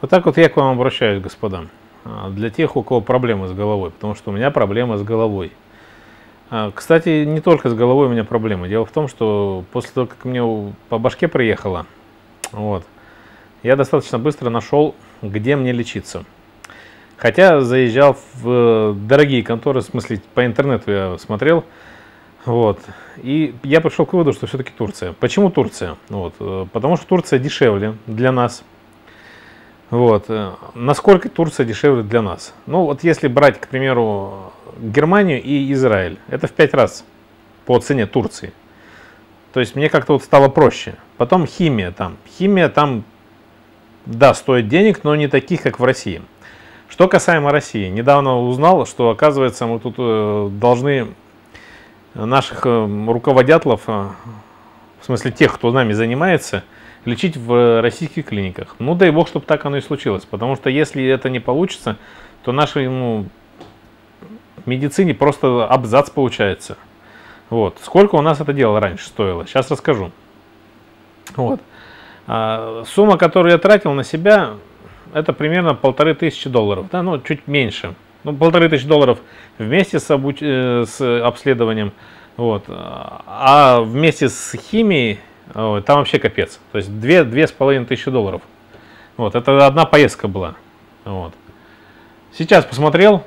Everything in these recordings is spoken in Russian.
Вот так вот я к вам обращаюсь, господа. А, для тех, у кого проблемы с головой, потому что у меня проблема с головой. А, кстати, не только с головой у меня проблемы. Дело в том, что после того, как мне по башке приехало, вот, я достаточно быстро нашел, где мне лечиться. Хотя заезжал в э, дорогие конторы, в смысле по интернету я смотрел, вот, и я пришел к выводу, что все-таки Турция. Почему Турция? Вот, э, потому что Турция дешевле для нас, вот. Э, насколько Турция дешевле для нас? Ну, вот если брать, к примеру, Германию и Израиль, это в 5 раз по цене Турции. То есть мне как-то вот стало проще. Потом химия там. Химия там, да, стоит денег, но не таких, как в России. Что касаемо России, недавно узнал, что оказывается мы тут э, должны наших э, руководятлов, в смысле тех, кто нами занимается, лечить в российских клиниках. Ну, дай бог, чтобы так оно и случилось. Потому что если это не получится, то нашей ну, медицине просто абзац получается. Вот. Сколько у нас это дело раньше стоило? Сейчас расскажу. Вот. А, сумма, которую я тратил на себя, это примерно полторы тысячи долларов. Да, ну, чуть меньше. Ну, полторы тысячи долларов вместе с, обуч... Э, с обследованием. Вот. А вместе с химией там вообще капец. То есть две, две с половиной тысячи долларов. Вот, это одна поездка была. Вот. Сейчас посмотрел.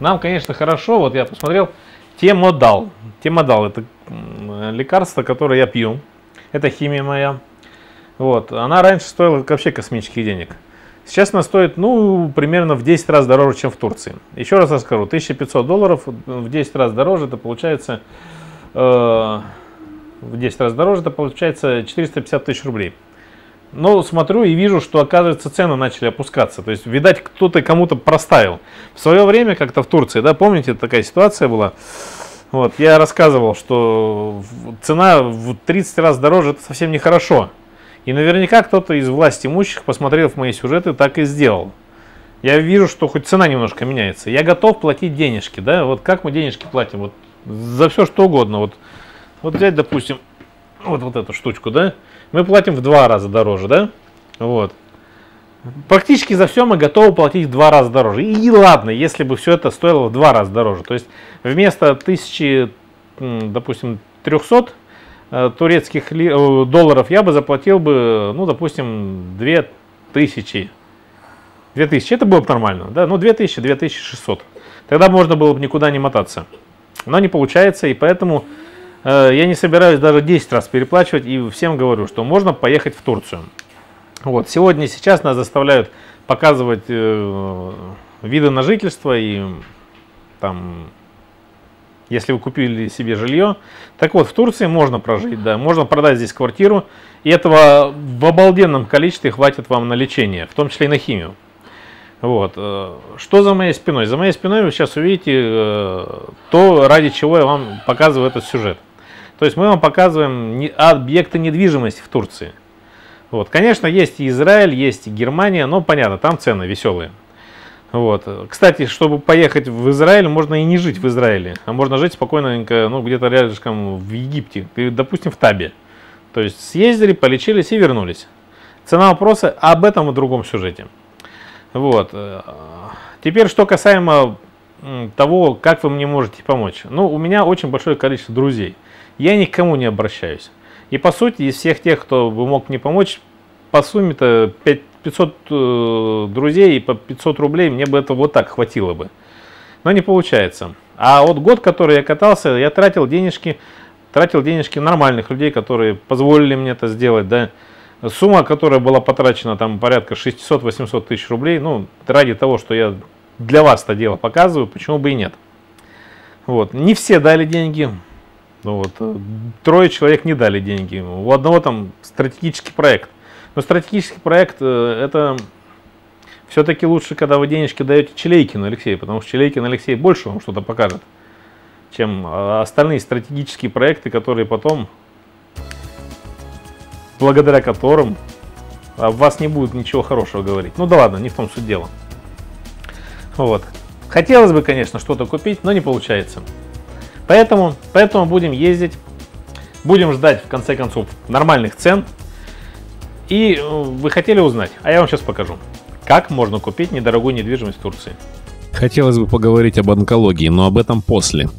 Нам, конечно, хорошо. Вот я посмотрел. Темодал. Темодал это лекарство, которое я пью. Это химия моя. Вот. Она раньше стоила вообще космических денег. Сейчас она стоит, ну, примерно в 10 раз дороже, чем в Турции. Еще раз расскажу. 1500 долларов в 10 раз дороже. Это получается... Э в 10 раз дороже, это получается 450 тысяч рублей. Но смотрю и вижу, что оказывается цены начали опускаться. То есть, видать, кто-то кому-то проставил. В свое время, как-то в Турции, да, помните, такая ситуация была. Вот, я рассказывал, что цена в 30 раз дороже это совсем нехорошо. И наверняка кто-то из власти имущих, посмотрев мои сюжеты, так и сделал. Я вижу, что хоть цена немножко меняется. Я готов платить денежки, да, вот как мы денежки платим, вот за все что угодно. Вот вот взять, допустим, вот, вот эту штучку, да, мы платим в два раза дороже, да, вот. Практически за все мы готовы платить в два раза дороже. И ладно, если бы все это стоило в два раза дороже. То есть вместо тысячи, допустим, 300 э, турецких э, долларов я бы заплатил бы, ну, допустим, 2000. 2000, это было бы нормально, да, ну, 2000, 2600. Тогда можно было бы никуда не мотаться. Но не получается, и поэтому я не собираюсь даже 10 раз переплачивать и всем говорю, что можно поехать в Турцию. Вот, сегодня сейчас нас заставляют показывать э, виды на жительство и там, если вы купили себе жилье. Так вот, в Турции можно прожить, да, можно продать здесь квартиру, и этого в обалденном количестве хватит вам на лечение, в том числе и на химию. Вот. Э, что за моей спиной? За моей спиной вы сейчас увидите э, то, ради чего я вам показываю этот сюжет. То есть мы вам показываем объекты недвижимости в Турции. Вот. Конечно, есть и Израиль, есть и Германия, но понятно, там цены веселые. Вот. Кстати, чтобы поехать в Израиль, можно и не жить в Израиле, а можно жить спокойненько, ну, где-то рядышком в Египте, допустим, в Табе. То есть съездили, полечились и вернулись. Цена вопроса об этом в другом сюжете. Вот. Теперь, что касаемо того, как вы мне можете помочь. Ну, у меня очень большое количество друзей – я ни к кому не обращаюсь. И по сути, из всех тех, кто бы мог мне помочь, по сумме-то 500 э, друзей и по 500 рублей мне бы это вот так хватило бы. Но не получается. А вот год, который я катался, я тратил денежки, тратил денежки нормальных людей, которые позволили мне это сделать, да. Сумма, которая была потрачена там порядка 600-800 тысяч рублей, ну, ради того, что я для вас это дело показываю, почему бы и нет. Вот. Не все дали деньги, ну вот, э, трое человек не дали деньги. У одного там стратегический проект. Но стратегический проект э, это все-таки лучше, когда вы денежки даете Челейкину Алексею, потому что Челейкин Алексей больше вам что-то покажет, чем э, остальные стратегические проекты, которые потом, благодаря которым о вас не будет ничего хорошего говорить. Ну да ладно, не в том суть дела. Вот. Хотелось бы, конечно, что-то купить, но не получается. Поэтому, поэтому будем ездить, будем ждать в конце концов нормальных цен. И э, вы хотели узнать, а я вам сейчас покажу, как можно купить недорогую недвижимость в Турции. Хотелось бы поговорить об онкологии, но об этом после.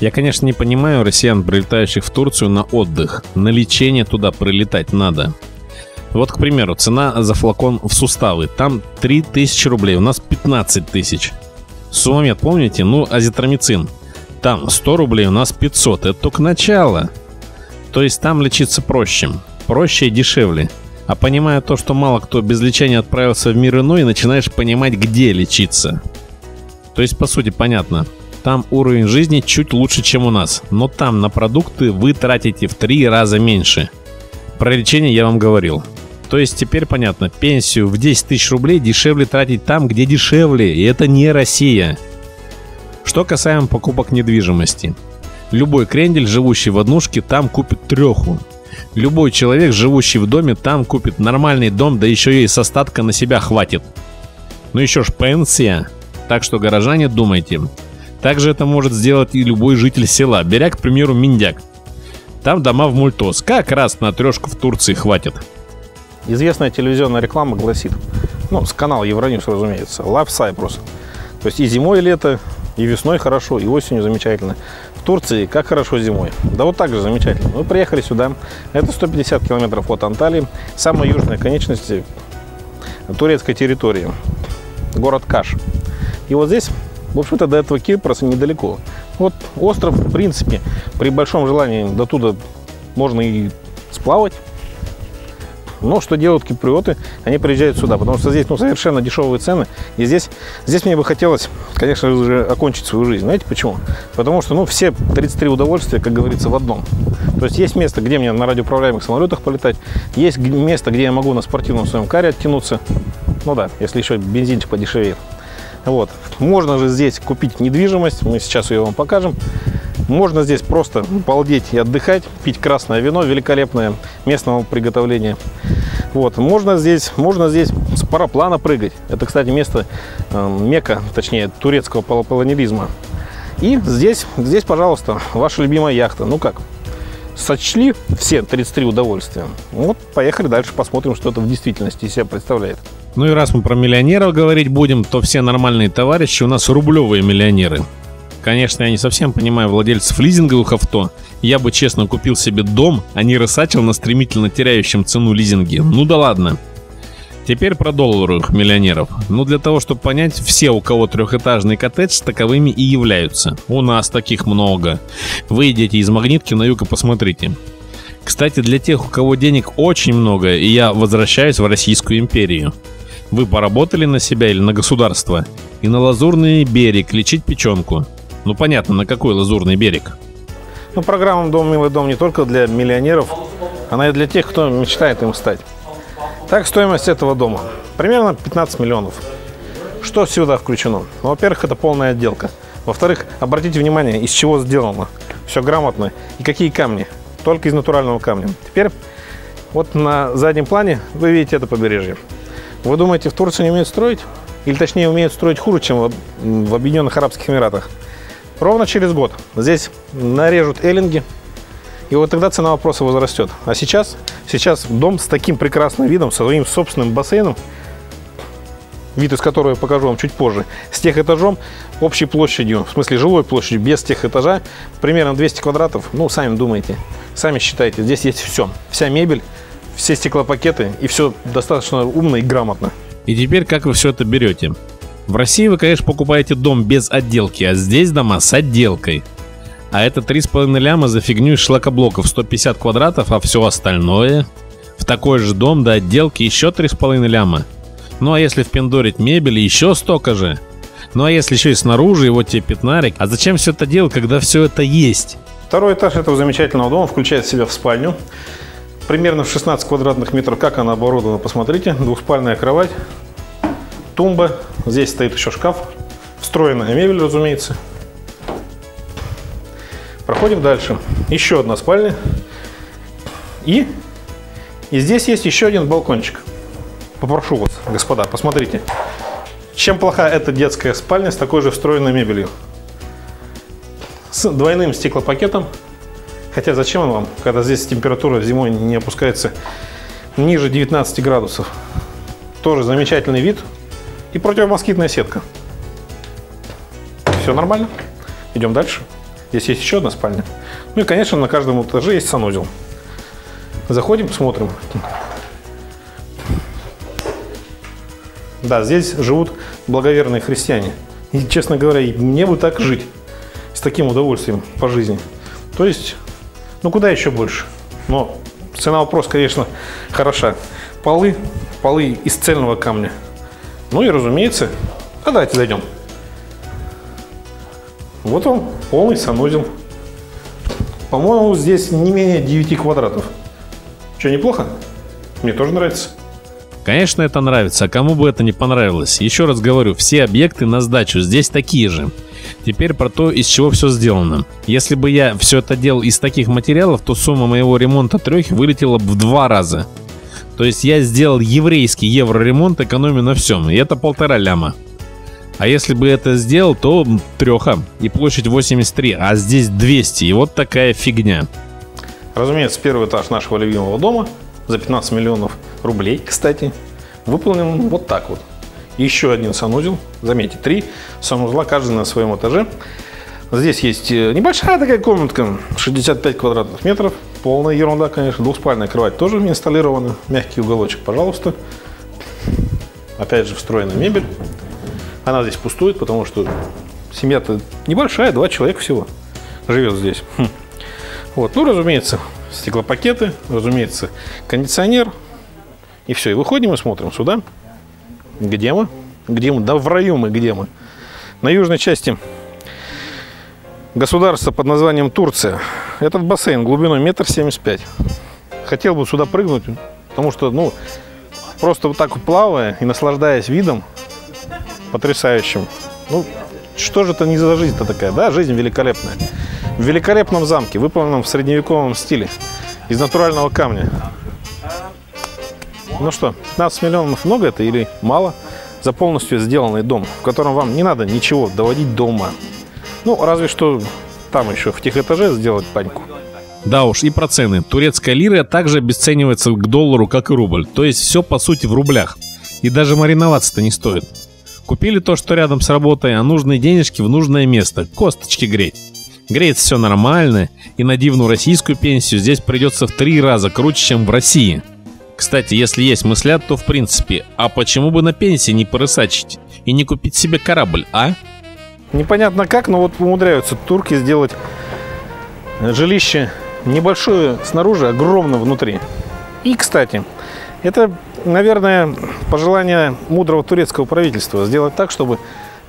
Я, конечно, не понимаю россиян, прилетающих в Турцию на отдых. На лечение туда прилетать надо. Вот, к примеру, цена за флакон в суставы. Там 3000 рублей, у нас 15 тысяч. Сумомет, помните? Ну, азитромицин. Там 100 рублей, у нас 500. Это только начало. То есть там лечиться проще. Проще и дешевле. А понимая то, что мало кто без лечения отправился в мир иной, начинаешь понимать, где лечиться. То есть, по сути, понятно. Там уровень жизни чуть лучше, чем у нас. Но там на продукты вы тратите в три раза меньше. Про лечение я вам говорил. То есть теперь понятно, пенсию в 10 тысяч рублей дешевле тратить там, где дешевле, и это не Россия. Что касаемо покупок недвижимости. Любой крендель, живущий в однушке, там купит треху. Любой человек, живущий в доме, там купит нормальный дом, да еще и с остатка на себя хватит. Ну еще ж пенсия. Так что, горожане, думайте. Также это может сделать и любой житель села, беря, к примеру, Миндяк. Там дома в мультос. Как раз на трешку в Турции хватит. Известная телевизионная реклама гласит, ну, с канала Евроньюз, разумеется, Love Cyprus. То есть и зимой, и лето, и весной хорошо, и осенью замечательно. В Турции как хорошо зимой. Да вот так же замечательно. Мы приехали сюда. Это 150 километров от Анталии. Самая южная конечность турецкой территории. Город Каш. И вот здесь, в общем-то, до этого Кипроса недалеко. Вот остров, в принципе, при большом желании до туда можно и сплавать. Но что делают киприоты? Они приезжают сюда, потому что здесь ну, совершенно дешевые цены. И здесь, здесь мне бы хотелось, конечно же, окончить свою жизнь. Знаете почему? Потому что ну, все 33 удовольствия, как говорится, в одном. То есть есть место, где мне на радиоуправляемых самолетах полетать. Есть место, где я могу на спортивном своем каре оттянуться. Ну да, если еще бензинчик подешевеет. Вот. Можно же здесь купить недвижимость. Мы сейчас ее вам покажем. Можно здесь просто балдеть и отдыхать, пить красное вино великолепное местного приготовления. Вот. Можно здесь, можно здесь с параплана прыгать. Это, кстати, место э, Мека, точнее, турецкого полонилизма. И здесь, здесь, пожалуйста, ваша любимая яхта. Ну как, сочли все 33 удовольствия. Вот, поехали дальше, посмотрим, что это в действительности из себя представляет. Ну и раз мы про миллионеров говорить будем, то все нормальные товарищи у нас рублевые миллионеры. Конечно, я не совсем понимаю владельцев лизинговых авто. Я бы честно купил себе дом, а не рысачил на стремительно теряющем цену лизинге. Ну да ладно. Теперь про долларовых миллионеров. Ну для того, чтобы понять, все, у кого трехэтажный коттедж, таковыми и являются. У нас таких много. Вы идите из магнитки на юг и посмотрите. Кстати, для тех, у кого денег очень много, и я возвращаюсь в Российскую империю. Вы поработали на себя или на государство? И на лазурный берег лечить печенку. Ну понятно, на какой лазурный берег? Ну, программа «Дом, милый дом» не только для миллионеров, она и для тех, кто мечтает им стать. Так, стоимость этого дома примерно 15 миллионов. Что сюда включено? Ну, во-первых, это полная отделка. Во-вторых, обратите внимание, из чего сделано. Все грамотно. И какие камни? Только из натурального камня. Теперь вот на заднем плане вы видите это побережье. Вы думаете, в Турции не умеют строить? Или точнее умеют строить хуже, чем в Объединенных Арабских Эмиратах? Ровно через год здесь нарежут эллинги, и вот тогда цена вопроса возрастет. А сейчас, сейчас дом с таким прекрасным видом, со своим собственным бассейном, вид из которого я покажу вам чуть позже, с тех этажом, общей площадью, в смысле жилой площадью, без тех этажа, примерно 200 квадратов, ну, сами думайте, сами считайте, здесь есть все, вся мебель, все стеклопакеты, и все достаточно умно и грамотно. И теперь как вы все это берете? В России вы, конечно, покупаете дом без отделки, а здесь дома с отделкой. А это 3,5 ляма за фигню из шлакоблоков 150 квадратов, а все остальное... В такой же дом до отделки еще 3,5 ляма. Ну а если впендорить мебель, еще столько же. Ну а если еще и снаружи, и вот тебе пятнарик. А зачем все это делать, когда все это есть? Второй этаж этого замечательного дома включает в себя в спальню. Примерно в 16 квадратных метров, как она оборудована, посмотрите. Двухспальная кровать, тумба. Здесь стоит еще шкаф. Встроенная мебель, разумеется. Проходим дальше. Еще одна спальня. И, и здесь есть еще один балкончик. Попрошу вас, господа, посмотрите. Чем плоха эта детская спальня с такой же встроенной мебелью? С двойным стеклопакетом. Хотя зачем он вам, когда здесь температура зимой не опускается ниже 19 градусов. Тоже замечательный вид. И противомоскитная сетка. Все нормально. Идем дальше. Здесь есть еще одна спальня. Ну и, конечно, на каждом этаже есть санузел. Заходим, смотрим. Да, здесь живут благоверные христиане. И, честно говоря, мне бы так жить. С таким удовольствием по жизни. То есть, ну куда еще больше? Но цена вопрос, конечно, хороша. Полы, полы из цельного камня. Ну и, разумеется, а давайте зайдем. Вот он, полный санузел. По-моему, здесь не менее 9 квадратов. Что, неплохо? Мне тоже нравится. Конечно, это нравится, а кому бы это не понравилось. Еще раз говорю, все объекты на сдачу здесь такие же. Теперь про то, из чего все сделано. Если бы я все это делал из таких материалов, то сумма моего ремонта трехи вылетела бы в два раза. То есть я сделал еврейский евроремонт, экономя на всем, и это полтора ляма. А если бы это сделал, то треха. И площадь 83, а здесь 200. И вот такая фигня. Разумеется, первый этаж нашего любимого дома за 15 миллионов рублей, кстати, выполнен вот так вот. Еще один санузел, заметьте, три санузла, каждый на своем этаже. Здесь есть э, небольшая такая комнатка, 65 квадратных метров. Полная ерунда, конечно. Двухспальная кровать тоже инсталлирована. Мягкий уголочек, пожалуйста. Опять же, встроенная мебель. Она здесь пустует, потому что семья-то небольшая, два человека всего живет здесь. Хм. Вот, ну, разумеется, стеклопакеты, разумеется, кондиционер. И все, и выходим и смотрим сюда. Где мы? Где мы? Да в раю мы, где мы? На южной части государства под названием Турция. Этот бассейн глубиной метр семьдесят пять. Хотел бы сюда прыгнуть, потому что, ну, просто вот так плавая и наслаждаясь видом, потрясающим. Ну, что же это не за жизнь-то такая, да? Жизнь великолепная. В великолепном замке, выполненном в средневековом стиле, из натурального камня. Ну что, 15 миллионов много это или мало? За полностью сделанный дом, в котором вам не надо ничего доводить до ума. Ну, разве что там еще в тех этаже сделать паньку. Да уж, и про цены. Турецкая лира также обесценивается к доллару, как и рубль. То есть все по сути в рублях. И даже мариноваться-то не стоит. Купили то, что рядом с работой, а нужные денежки в нужное место. Косточки греть. Греется все нормально, и на дивную российскую пенсию здесь придется в три раза круче, чем в России. Кстати, если есть мыслят, то в принципе, а почему бы на пенсии не порысачить и не купить себе корабль, а? Непонятно как, но вот умудряются турки сделать жилище небольшое снаружи, огромное внутри. И, кстати, это наверное, пожелание мудрого турецкого правительства сделать так, чтобы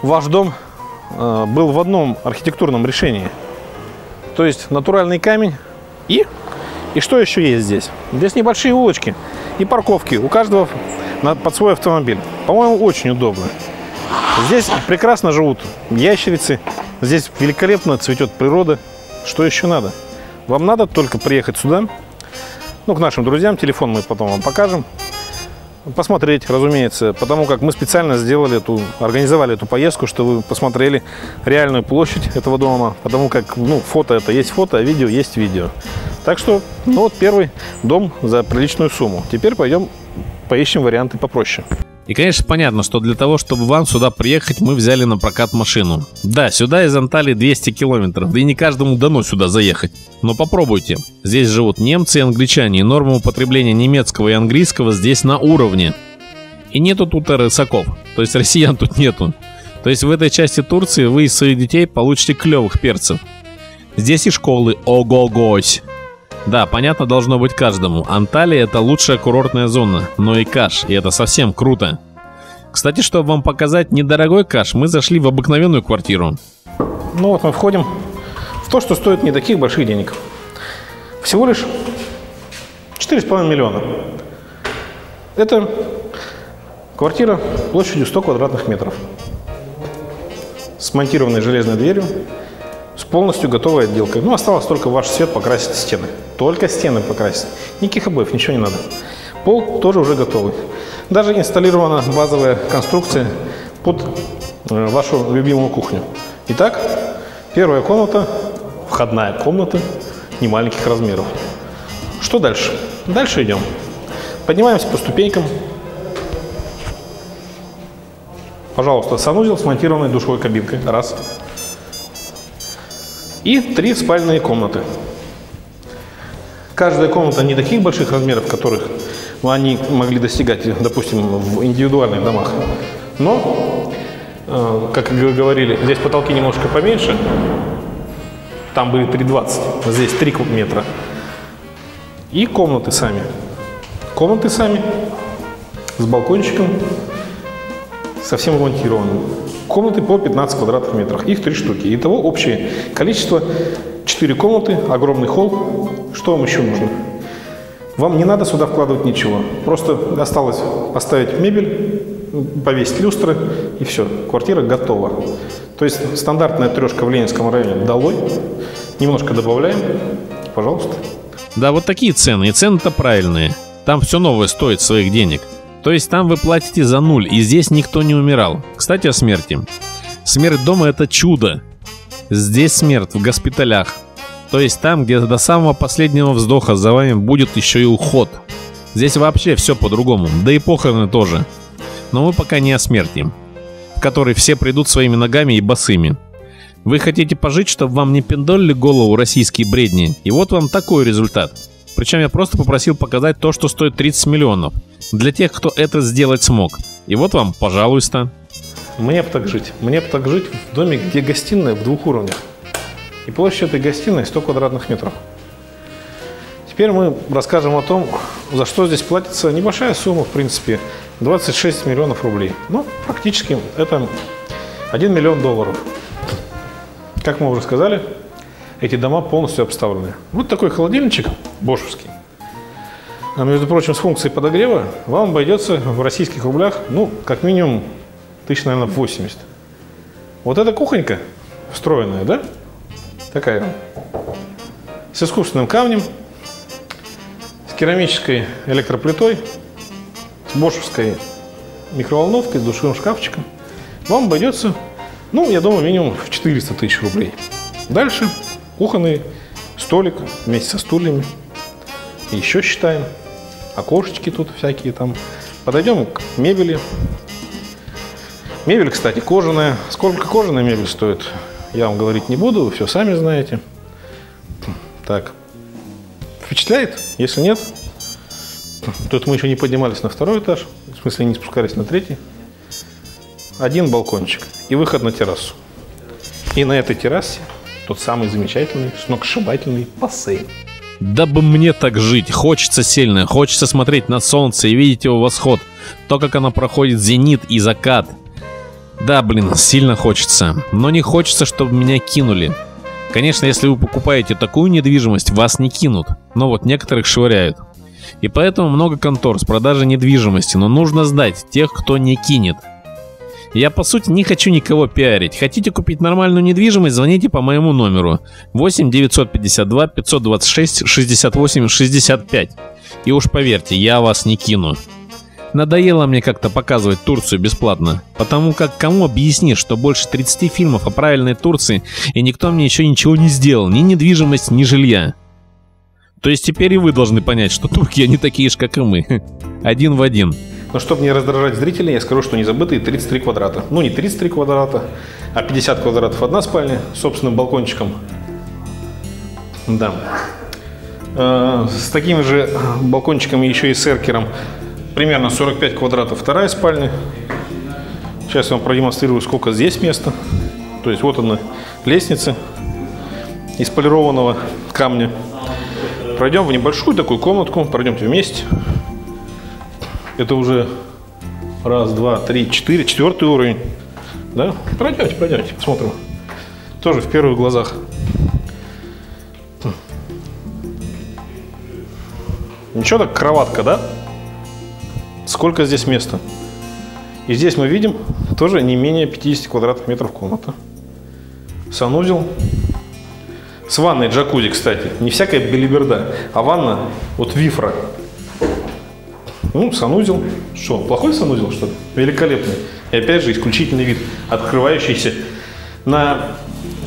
ваш дом э, был в одном архитектурном решении. То есть натуральный камень и... И что еще есть здесь? Здесь небольшие улочки и парковки. У каждого под свой автомобиль. По-моему, очень удобно. Здесь прекрасно живут ящерицы. Здесь великолепно цветет природа. Что еще надо? Вам надо только приехать сюда, ну, к нашим друзьям. Телефон мы потом вам покажем посмотреть, разумеется, потому как мы специально сделали эту, организовали эту поездку, чтобы вы посмотрели реальную площадь этого дома, потому как, ну, фото это есть фото, а видео есть видео. Так что, ну вот первый дом за приличную сумму. Теперь пойдем поищем варианты попроще. И, конечно, понятно, что для того, чтобы вам сюда приехать, мы взяли на прокат машину. Да, сюда из Анталии 200 километров, да и не каждому дано сюда заехать. Но попробуйте. Здесь живут немцы и англичане, и норма употребления немецкого и английского здесь на уровне. И нету тут рысаков, то есть россиян тут нету. То есть в этой части Турции вы из своих детей получите клевых перцев. Здесь и школы ого-гось. Да, понятно должно быть каждому. Анталия это лучшая курортная зона, но и каш, и это совсем круто. Кстати, чтобы вам показать недорогой каш, мы зашли в обыкновенную квартиру. Ну вот мы входим в то, что стоит не таких больших денег. Всего лишь 4,5 миллиона. Это квартира площадью 100 квадратных метров. С монтированной железной дверью, с полностью готовой отделкой. Ну, осталось только ваш свет покрасить стены. Только стены покрасить. Никаких обоев, ничего не надо. Пол тоже уже готовый. Даже инсталлирована базовая конструкция под э, вашу любимую кухню. Итак, первая комната, входная комната, не маленьких размеров. Что дальше? Дальше идем. Поднимаемся по ступенькам. Пожалуйста, санузел с монтированной душевой кабинкой. Раз. И три спальные комнаты. Каждая комната не таких больших размеров, которых они могли достигать, допустим, в индивидуальных домах. Но, э, как вы говорили, здесь потолки немножко поменьше. Там были 3,20, здесь 3 метра. И комнаты сами. Комнаты сами с балкончиком, совсем ремонтированным. Комнаты по 15 квадратных метров. Их три штуки. Итого общее количество 4 комнаты, огромный холл. Что вам еще нужно? Вам не надо сюда вкладывать ничего. Просто осталось поставить мебель, повесить люстры и все. Квартира готова. То есть стандартная трешка в Ленинском районе долой. Немножко добавляем. Пожалуйста. Да, вот такие цены. И цены-то правильные. Там все новое стоит своих денег. То есть там вы платите за нуль, и здесь никто не умирал. Кстати, о смерти. Смерть дома это чудо. Здесь смерть в госпиталях. То есть там, где до самого последнего вздоха за вами будет еще и уход. Здесь вообще все по-другому, да и похороны тоже. Но мы пока не о смерти, в которой все придут своими ногами и босыми. Вы хотите пожить, чтобы вам не пиндолили голову российские бредни, и вот вам такой результат. Причем я просто попросил показать то, что стоит 30 миллионов. Для тех, кто это сделать смог. И вот вам, пожалуйста. Мне бы так жить. Мне бы так жить в доме, где гостиная в двух уровнях. И площадь этой гостиной 100 квадратных метров. Теперь мы расскажем о том, за что здесь платится небольшая сумма, в принципе, 26 миллионов рублей. Ну, практически это 1 миллион долларов. Как мы уже сказали, эти дома полностью обставлены. Вот такой холодильничек бошевский. А между прочим, с функцией подогрева вам обойдется в российских рублях, ну, как минимум, тысяч, наверное, 80. Вот эта кухонька встроенная, да? Такая. С искусственным камнем, с керамической электроплитой, с бошевской микроволновкой, с душевым шкафчиком. Вам обойдется, ну, я думаю, минимум в 400 тысяч рублей. Дальше кухонный столик вместе со стульями. Еще считаем. Окошечки тут всякие там. Подойдем к мебели. Мебель, кстати, кожаная. Сколько кожаная мебель стоит, я вам говорить не буду, вы все сами знаете. Так. Впечатляет? Если нет, тут мы еще не поднимались на второй этаж. В смысле, не спускались на третий. Один балкончик и выход на террасу. И на этой террасе тот самый замечательный, сногсшибательный бассейн. Дабы мне так жить, хочется сильно, хочется смотреть на солнце и видеть его восход, то, как оно проходит зенит и закат. Да, блин, сильно хочется, но не хочется, чтобы меня кинули. Конечно, если вы покупаете такую недвижимость, вас не кинут, но вот некоторых швыряют. И поэтому много контор с продажей недвижимости, но нужно сдать тех, кто не кинет. Я, по сути, не хочу никого пиарить. Хотите купить нормальную недвижимость, звоните по моему номеру 8 952 526 68 65. И уж поверьте, я вас не кину. Надоело мне как-то показывать Турцию бесплатно, потому как кому объяснишь, что больше 30 фильмов о правильной Турции, и никто мне еще ничего не сделал, ни недвижимость, ни жилья. То есть теперь и вы должны понять, что турки они такие же, как и мы. Один в один. Но чтобы не раздражать зрителей, я скажу, что не забытые 33 квадрата. Ну, не 33 квадрата, а 50 квадратов одна спальня с собственным балкончиком. Да. Э, с такими же балкончиками еще и с эркером примерно 45 квадратов вторая спальня. Сейчас я вам продемонстрирую, сколько здесь места. То есть вот она лестница из полированного камня. Пройдем в небольшую такую комнатку, пройдемте вместе. Это уже раз, два, три, четыре, четвертый уровень. Да? Пройдемте, пройдемте, посмотрим. Тоже в первых глазах. Ничего так, кроватка, да? Сколько здесь места? И здесь мы видим тоже не менее 50 квадратных метров комната. Санузел. С ванной джакузи, кстати. Не всякая белиберда, а ванна вот вифра. Ну, санузел. Что, плохой санузел, что ли? Великолепный. И опять же, исключительный вид, открывающийся на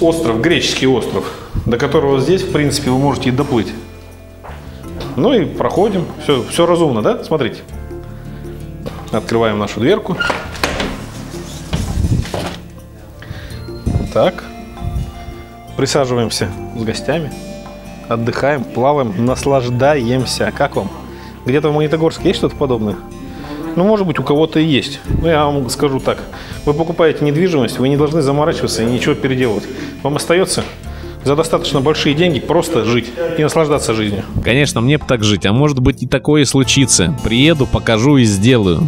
остров, греческий остров, до которого здесь, в принципе, вы можете и доплыть. Ну и проходим. Все, все разумно, да? Смотрите. Открываем нашу дверку. Так. Присаживаемся с гостями. Отдыхаем, плаваем, наслаждаемся. Как вам? Где-то в Магнитогорске есть что-то подобное? Ну, может быть, у кого-то и есть. Но я вам скажу так. Вы покупаете недвижимость, вы не должны заморачиваться и ничего переделывать. Вам остается за достаточно большие деньги просто жить и наслаждаться жизнью. Конечно, мне бы так жить, а может быть и такое случится. Приеду, покажу и сделаю.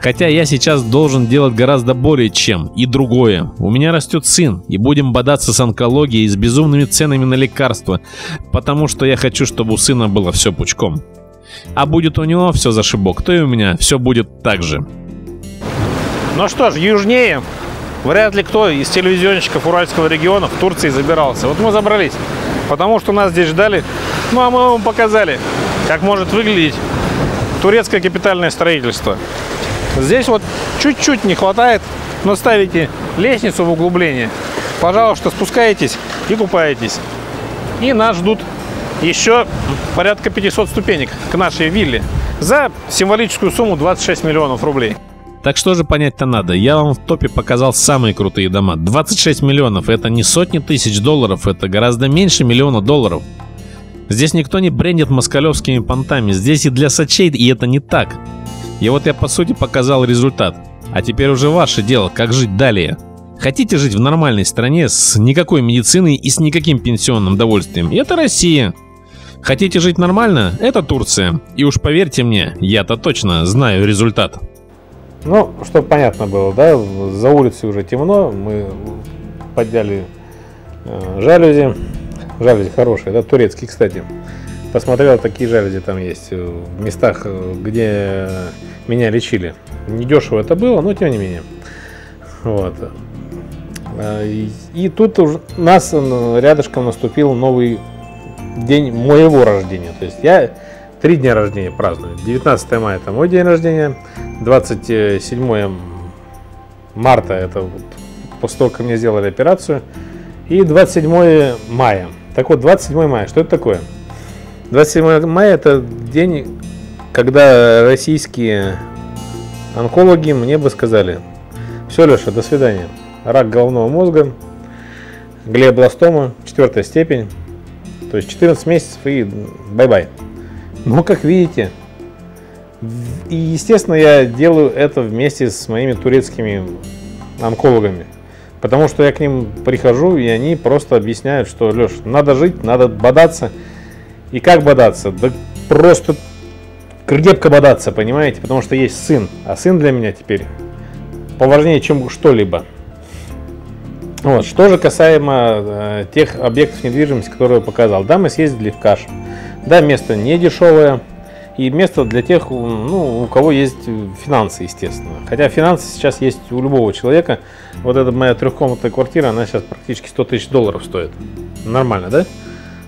Хотя я сейчас должен делать гораздо более чем и другое. У меня растет сын, и будем бодаться с онкологией и с безумными ценами на лекарства, потому что я хочу, чтобы у сына было все пучком. А будет у него все зашибок, то и у меня все будет так же. Ну что ж, южнее вряд ли кто из телевизионщиков Уральского региона в Турции забирался. Вот мы забрались, потому что нас здесь ждали. Ну а мы вам показали, как может выглядеть турецкое капитальное строительство. Здесь вот чуть-чуть не хватает, но ставите лестницу в углубление. Пожалуйста, спускаетесь и купаетесь. И нас ждут еще порядка 500 ступенек к нашей вилле за символическую сумму 26 миллионов рублей. Так что же понять-то надо? Я вам в топе показал самые крутые дома. 26 миллионов это не сотни тысяч долларов, это гораздо меньше миллиона долларов. Здесь никто не брендит москалевскими понтами, здесь и для сочей, и это не так. И вот я по сути показал результат. А теперь уже ваше дело, как жить далее. Хотите жить в нормальной стране с никакой медициной и с никаким пенсионным довольствием? Это Россия. Хотите жить нормально? Это Турция. И уж поверьте мне, я-то точно знаю результат. Ну, чтобы понятно было, да, за улицей уже темно, мы подняли э, жалюзи. Жалюзи хорошие, да, турецкие, кстати. Посмотрел, такие жалюзи там есть в местах, где меня лечили. Недешево это было, но тем не менее. Вот. А, и тут у нас рядышком наступил новый день моего рождения. То есть я три дня рождения праздную. 19 мая это мой день рождения, 27 марта это вот после того, как мне сделали операцию, и 27 мая. Так вот, 27 мая, что это такое? 27 мая это день, когда российские онкологи мне бы сказали, все, Леша, до свидания рак головного мозга, глиобластома, четвертая степень. То есть 14 месяцев и bye-bye. Но, как видите, и, естественно, я делаю это вместе с моими турецкими онкологами. Потому что я к ним прихожу, и они просто объясняют, что, Леш, надо жить, надо бодаться. И как бодаться? Да просто крепко бодаться, понимаете? Потому что есть сын. А сын для меня теперь поважнее, чем что-либо. Вот. Что же касаемо э, тех объектов недвижимости, которые я показал. Да, мы съездили в Каш. Да, место не дешевое. И место для тех, ну, у кого есть финансы, естественно. Хотя финансы сейчас есть у любого человека. Вот эта моя трехкомнатная квартира, она сейчас практически 100 тысяч долларов стоит. Нормально, да?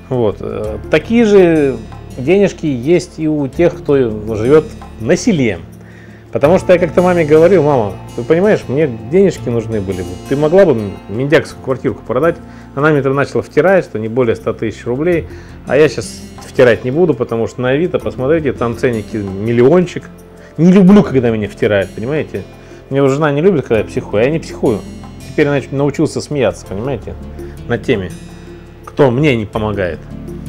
Вот. Э, такие же денежки есть и у тех, кто живет на селе. Потому что я как-то маме говорил, мама, ты понимаешь, мне денежки нужны были. Ты могла бы миндякскую квартирку продать? Она мне там начала втирать, что не более 100 тысяч рублей. А я сейчас втирать не буду, потому что на Авито, посмотрите, там ценники миллиончик. Не люблю, когда меня втирают, понимаете? Мне жена не любит, когда я психую, а я не психую. Теперь я научился смеяться, понимаете, на теме, кто мне не помогает.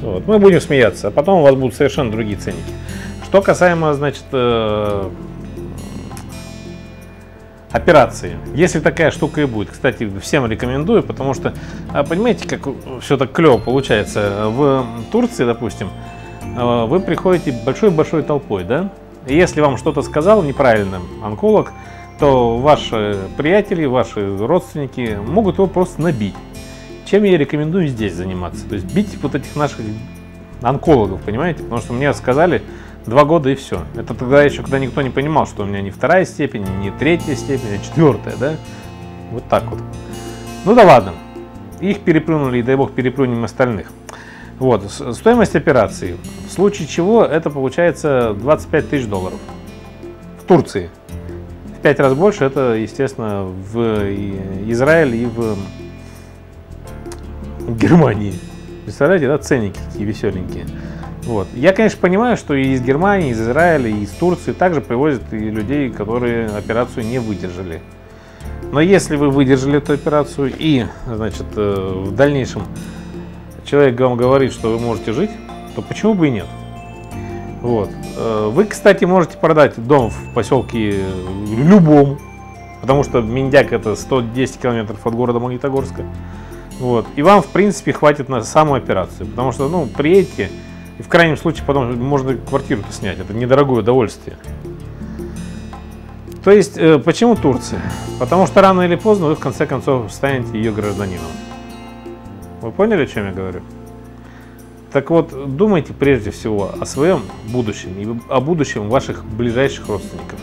Вот. Мы будем смеяться, а потом у вас будут совершенно другие ценники. Что касаемо, значит, э, операции. Если такая штука и будет. Кстати, всем рекомендую, потому что, а, понимаете, как все так клево получается. В Турции, допустим, а, вы приходите большой-большой толпой, да? И если вам что-то сказал неправильно онколог, то ваши приятели, ваши родственники могут его просто набить. Чем я рекомендую здесь заниматься? То есть бить вот этих наших онкологов, понимаете? Потому что мне сказали, Два года и все. Это тогда еще, когда никто не понимал, что у меня не вторая степень, не третья степень, а четвертая, да? Вот так вот. Ну да ладно. Их переплюнули, и дай бог переплюнем остальных. Вот, стоимость операции. В случае чего это получается 25 тысяч долларов. В Турции. В пять раз больше это, естественно, в Израиле и в Германии. Представляете, да, ценники такие веселенькие. Вот. Я, конечно, понимаю, что и из Германии, и из Израиля, и из Турции также привозят и людей, которые операцию не выдержали. Но если вы выдержали эту операцию и, значит, э, в дальнейшем человек вам говорит, что вы можете жить, то почему бы и нет? Вот. Э, вы, кстати, можете продать дом в поселке любому, потому что Миндяк это 110 километров от города Магнитогорска. Вот. И вам, в принципе, хватит на саму операцию, потому что, ну, приедете, и в крайнем случае потом можно квартиру снять. Это недорогое удовольствие. То есть, э, почему Турция? Потому что рано или поздно вы в конце концов станете ее гражданином. Вы поняли, о чем я говорю? Так вот, думайте прежде всего о своем будущем и о будущем ваших ближайших родственников.